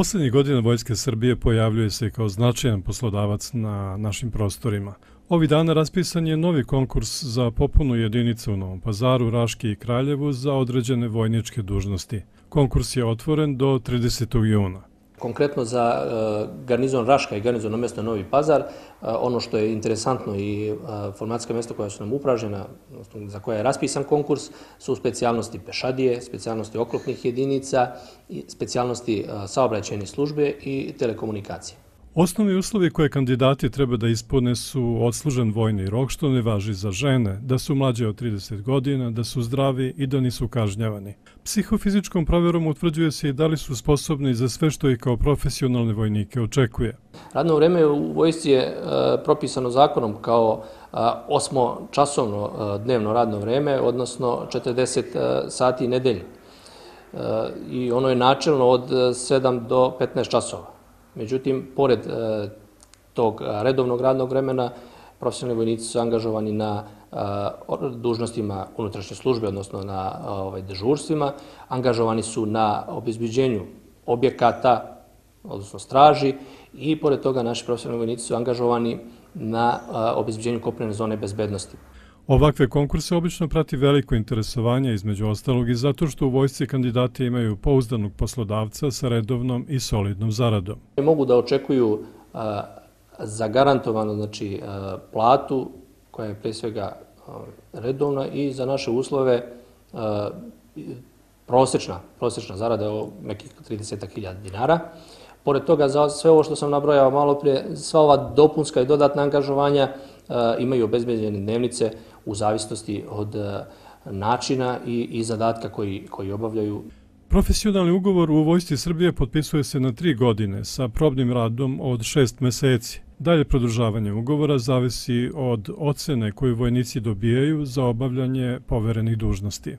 Poslednjih godina Vojske Srbije pojavljuje se kao značajan poslodavac na našim prostorima. Ovi dana raspisan je novi konkurs za popunu jedinicu u Novom pazaru, Raški i Kraljevu za određene vojničke dužnosti. Konkurs je otvoren do 30. juna. Konkretno za e, garnizon Raška i garnizon mjesto Novi Pazar, e, ono što je interesantno i e, formatska mjesta koja su nam upražena, za koja je raspisan konkurs, su specijalnosti pešadije, specijalnosti oklopnih jedinica, specijalnosti e, saobraćajne službe i telekomunikacije. Osnovni uslovi koje kandidati treba da ispune su odslužen vojni rok, što ne važi za žene, da su mlađe od 30 godina, da su zdravi i da nisu kažnjavani. Psihofizičkom provjerom utvrđuje se i da li su sposobni za sve što ih kao profesionalne vojnike očekuje. Radno vreme u vojsci je e, propisano zakonom kao e, osmočasovno e, dnevno radno vreme, odnosno 40 sati nedelje. I ono je načelno od 7 do 15 časova. Međutim, pored e, tog e, redovnog radnog vremena, profesionalni vojnici su angažovani na e, dužnostima unutrašnje službe, odnosno na ovaj, dežurstvima, angažovani su na obezbiđenju objekata, odnosno straži, i pored toga naši profesionalni vojnici su angažovani na e, obezbiđenju kopnene zone bezbednosti. Ovakve konkurse obično prati veliko interesovanje između ostalog i zato što u vojsci kandidati imaju pouzdanog poslodavca sa redovnom i solidnom zaradom. Mogu da očekuju zagarantovanu znači, platu koja je pre svega redovna i za naše uslove prosječna, prosječna zarada je nekih 30.000 dinara. Pored toga, za sve ovo što sam nabrojao malo prije, sva ova dopunska i dodatna angažovanja imaju obezbeđene dnevnice u zavisnosti od e, načina i, i zadatka koji, koji obavljaju. Profesionalni ugovor u Vojsci Srbije potpisuje se na tri godine sa probnim radom od šest meseci. Dalje produžavanje ugovora zavisi od ocene koju vojnici dobijaju za obavljanje poverenih dužnosti.